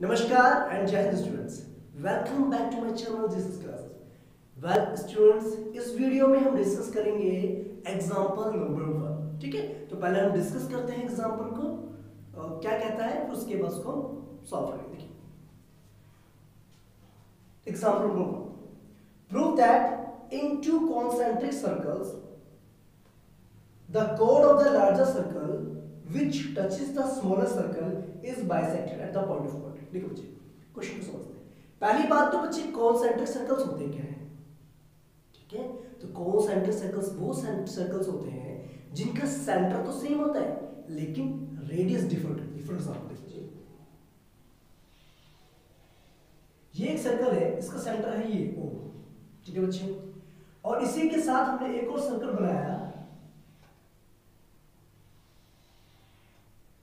नमस्कार and Jai Hind students welcome back to my channel this is classes well students इस video में हम discuss करेंगे example number one ठीक है? तो पहले हम डिस्कस करते हैं एग्जांपल को, और क्या कहता है, उसके बाद उसको सॉल्व करेंगे, देखिए। Example number one prove that in two concentric circles the chord of the larger circle which touches the smaller circle is bisected at the point of contact. देखो बच्चे क्वेश्चन को समझते हैं। पहली बात तो बच्चे कॉन्सेंट्रिक सर्कल्स होते क्या हैं? ठीक है? तो कॉन्सेंट्रिक सर्कल्स वो सर्कल्स होते हैं जिनका सेंटर तो सेम होता है, लेकिन रेडियस डिफरेंट होती है देखिए ये एक सर्कल है, इसका सेंटर है ये, ओ। ठीक है बच्चे? और इसी के साथ हमने एक और सर्कल बनाया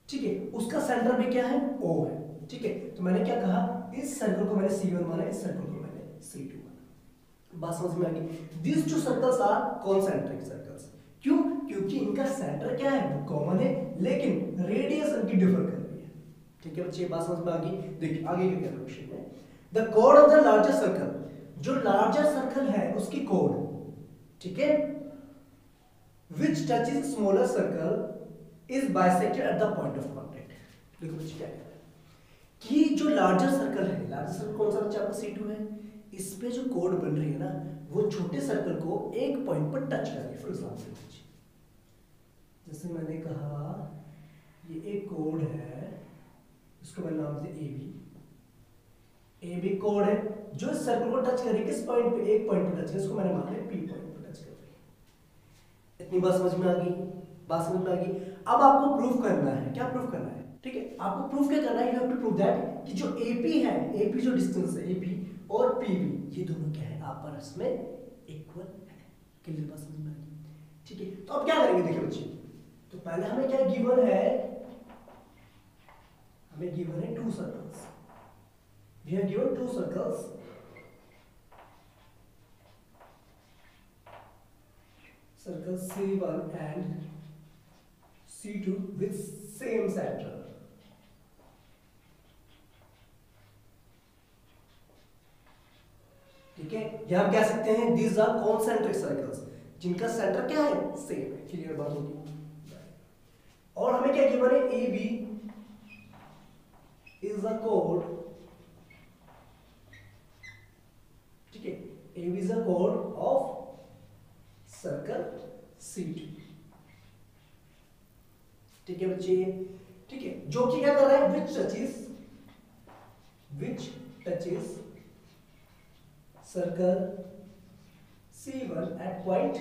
ठीक है उसका सेंटर भी क्या है? ओ है। ठीक है? तो मैंने क्या कहा? इस सर्कल को मैंने सी वन माना, इस सर्कल को मैंने सी टू माना। बात समझ में आ गई? This two circles are concentric circles क्यों? क्योंकि इनका सेंटर क्या है? कॉमन है, लेकिन रेडियस इनकी डिफर कर रही है। ठीक है बच्चे? बात समझ में आ गई? देखिए, आगे क्या कहते क्वेश्चन में? द कोड ऑफ़ द लार्जर सर्कल जो लार्जर सर्कल है, उसकी कोड ठीक है? Which touches smaller circle is bisected at the point of contact देखो बच्चे क्या हैं। कि जो लार्जर सर्कल है लार्जर सर्कल कौन सा बच्चा सी टू है? इस पे जो कोड बन रही है ना, वो छोटे सर्कल को एक पॉइंट पर टच कर रही है फॉर एग्जांपल जैसे मैंने कहा, ये एक कोड है, इसको मैंने नाम दिया ए बी ए बी कोड है, जो इस सर्कल को टच कर रही किस पॉइंट पे? एक पॉइंट पर टच कर इसको मैंने मान लिया पी पॉइंट पर टच कर रही इतनी बात समझ में आ गई? बात समझ में आ गई? अब आपको प्रूफ करना है। क्या प्रूफ करना है? ठीक है? आपको प्रूफ क्या करना है? You have to prove that कि जो एपी है एपी जो डिस्टेंस है एपी और पीबी ये दोनों क्या है? आपस में इक्वल है। क्लियर बात समझ में ठीक है? तो अब क्या करेंगे? देखिए बच्चे तो पहले हमें क्या गिवन है? हमें गिवन है two circles we have given two circles circle C1 and C2 with same center. ठीक है? यहाँ कह सकते हैं दीज आर कॉन्सेंट्रिक सर्कल्स जिनका सेंटर क्या है? सेम है। क्लियर बात होगी? और हमें क्या गिवन है ए बी इज़ अ कोड ठीक है? ए बी इज़ अ कोड ऑफ़ सर्कल सी ठीक है बच्चे? ठीक है? जो कि क्या कर रहा है? Which touches which touches C one at point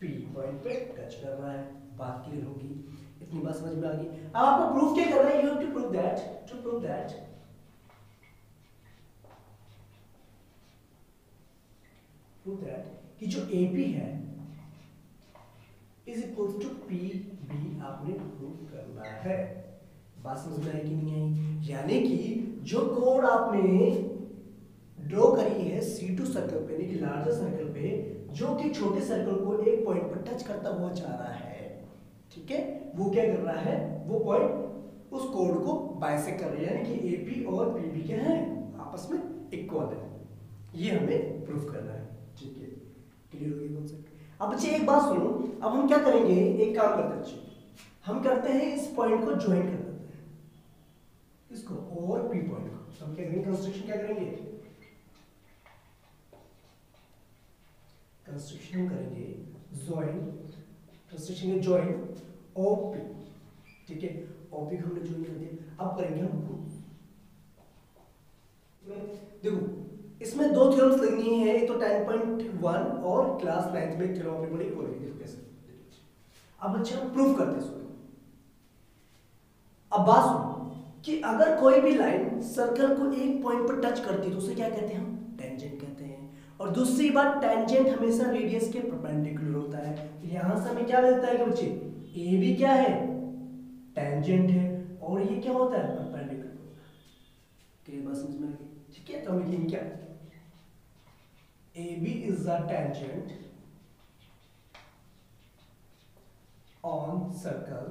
P point पे टच रहा है। बात क्लियर होगी। इतनी बात समझ में आ गई। अब आपको प्रूफ क्या करना है। You have to prove that to prove that prove that कि जो AP है is equal to P B आपने प्रूव करना है। बात समझ में आई कि नहीं आई? यानी कि जो कोड आपने ड्रॉ करी है C2 सर्कल पे, यानी कि लार्जर सर्कल पे, जो कि छोटे सर्कल को एक पॉइंट पर टच करता हुआ जा रहा है। ठीक है? वो क्या कर रहा है? वो पॉइंट उस कोड को बाइसेक्ट कर रहा है, यानी कि AP और PB क्या है? आपस में इक्वल है। ये हमें प्रूफ करना है। ठीक है? क्लियर हो गया कॉन्सेप्ट अब बच्चे, एक बात सुनो। अब हम क्या करेंगे? एक काम करते हैं बच्चे। हम करते हैं इस पॉइंट को ज्वाइन कर देते हैं। इसको और पी पॉइंट को। तो हम क्या करेंगे? कंस्ट्रक्शन क्या करेंगे? कंस्ट्रक्शन करेंगे ज्वाइन कंस्ट्रक्शन है ज्वाइन ओपी ठीक है? ओपी को हमने ज्वाइन कर दिया। अब करेंगे हम प्रूफ देखो, इसमें दो थ्योरम्स लगनी है, एक तो 10.1 और क्लास नाइन्थ में थ्योरम अपनी बड़ी हो रही है कैसे अब बच्चे, हम प्रूफ करते हैं इसको। अब बात सुनो, कि अगर कोई भी लाइन सर्कल को एक पॉइंट पर टच करती है तो उसे क्या कहते हैं हम? टेंजेंट कहते हैं। और दूसरी बात टेंजेंट हमेशा रेडियस के परपेंडिकुलर होता है। तो यहाँ से हमें क्या मिलता है कि बच्चे ए भी क्या है? टेंजेंट है, और ये क्या होता है? परपेंडिकुलर क्लियर बात समझ ठीक है तो हम लिखेंगे क्या? AB is the tangent on circle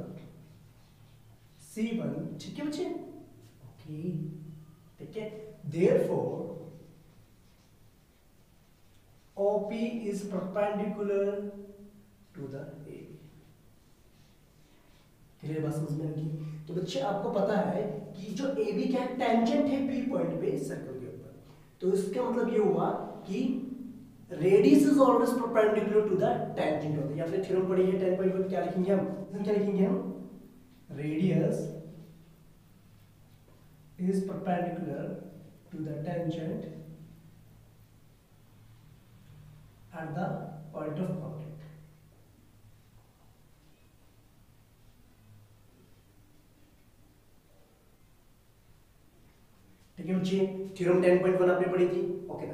C1 ठीक है बच्चे? की ठीक है। Therefore OP is perpendicular to the AB clear बात समझ में गई तो बच्चे, आपको पता है कि जो बी क्या टेंजेंट है पी पॉइंट पे सर्कल के ऊपर. तो इसका मतलब ये हुआ कि radius is always perpendicular to the tangent of या फिर थ्योरम पढ़ी है 10.1 क्या लिखेंगे हम? इसमें क्या लिखेंगे हम? Radius is perpendicular to the tangent at the point of contact. ठीक है बच्चे थ्योरम 10.1 आपने पढ़ी थी? ओके ना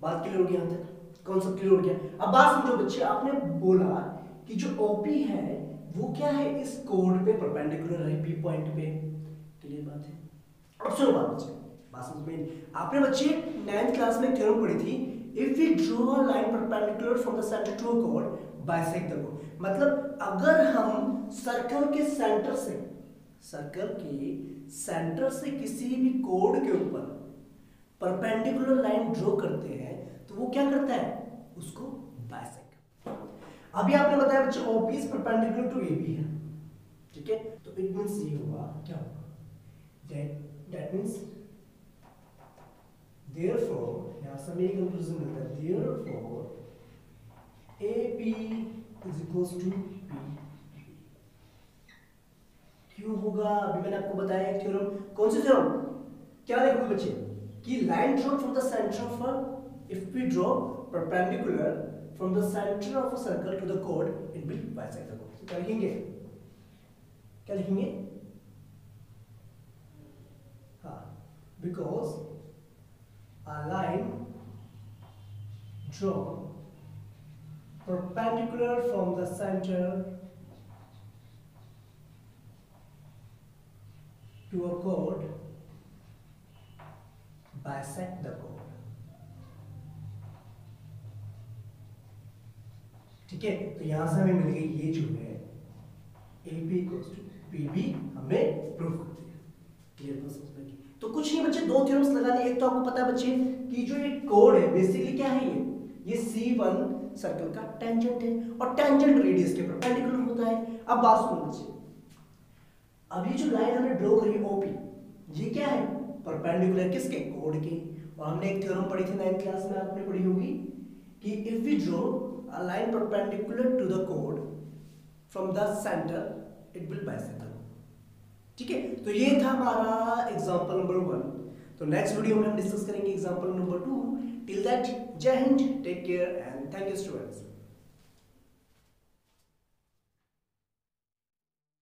बात क्लियर हो गई यहाँ तक? कॉन्सेप्ट क्लियर हो गया. अब बात समझो बच्चे, आपने बोला कि जो ओपी है, वो क्या है इस कोड पे परपेंडिकुलर है पी पॉइंट पे? क्लियर बात है? अब सुनो बात बच्चे, बात समझ में आपने बच्चे 9th क्लास में थ्योरम पढ़ी थी if we draw a line perpendicular from the centre to a code bisect the code मतलब अगर हम सर्कल के सेंटर से सर्कल के सेंटर से किसी भी कोड के ऊपर परपेंडिकुलर लाइन ड्रॉ करते हैं तो वो क्या करता है? उसको बाइसेक्ट अभी आपने बताया बच्चे ओपी परपेंडिकुलर टू एबी है। ठीक है? तो इट मींस ये होगा क्या होगा that that means therefore, já jsem jich rozuměl, that therefore, AP is equals to P. क्यों होगा? अभी मैंने आपको बताया एक थ्योरम कौन सा थ्योरम क्या देखोगे बच्चे? कि line drop from the centre of if we drop perpendicular from the centre of a circle to the code it will bisect the code क्या लिखेंगे? क्या लिखेंगे? हाँ because drawn perpendicular from the center to a chord, bisect the chord. ठीक है तो यहाँ से हमें मिल गई ये जो है A equals to P B हमने प्रूव कर दिया। क्लियर बात समझ में तो कुछ नहीं बच्चे दो थ्योरम्स लगाने, एक तो आपको पता है बच्चे, कि जो ये कोड है बेसिकली क्या है ये? ये C1 सर्कल का टेंजेंट है और टेंजेंट रेडियस के परपेंडिकुलर होता है। अब बात सुनो अब ये जो लाइन हमने ड्रॉ करी ओपी ये क्या है? परपेंडिकुलर किसके? कोड के। और हमने एक थ्योरम पढ़ी थी 9th क्लास में, आपने पढ़ी होगी कि if we draw line perpendicular to the chord from the center, it will bisect the ठीक है? तो ये था हमारा एग्जांपल नंबर वन तो नेक्स्ट वीडियो में हम डिस्कस करेंगे example number two till that Jai Hind take care and thank you students